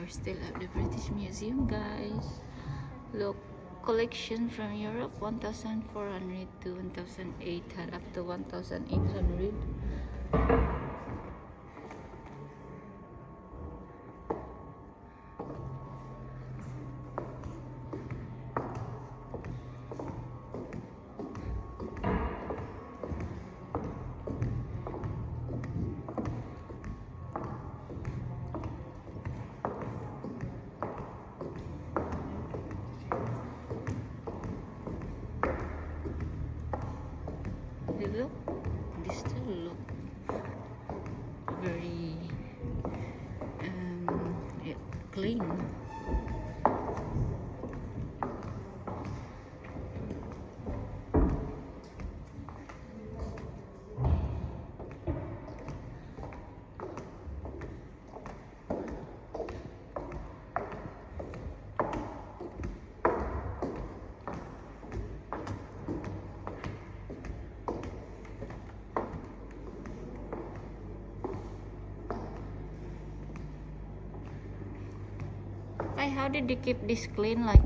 We're still at the British Museum, guys. Look, collection from Europe 1400 to 1800 up to 1800. Look, they still look very um, yeah, clean. How did they keep this clean like